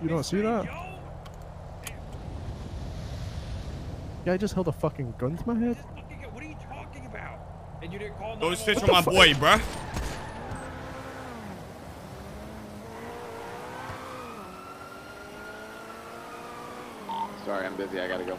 You don't see that? Yeah, I just held a fucking gun to my head. What are you talking about? And you didn't call Go stitch with my boy, bruh. Sorry, I'm busy. I gotta go.